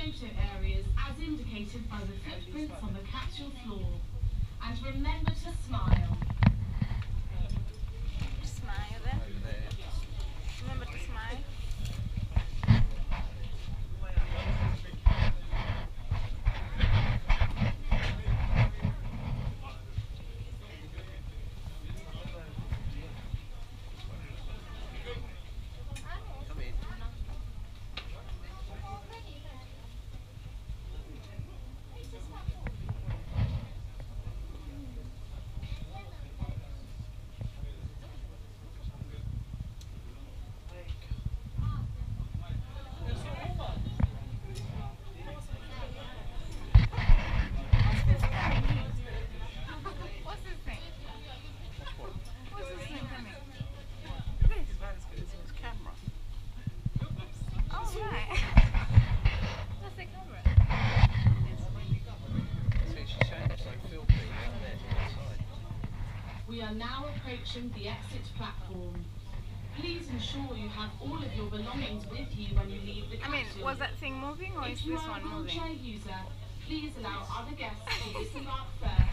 photo areas as indicated by the footprints on the capsule floor. And remember to. Smile We are now approaching the exit platform. Please ensure you have all of your belongings with you when you leave the I mean, was that thing moving or is this one moving? If you are a wheelchair user, please allow other guests to disembark first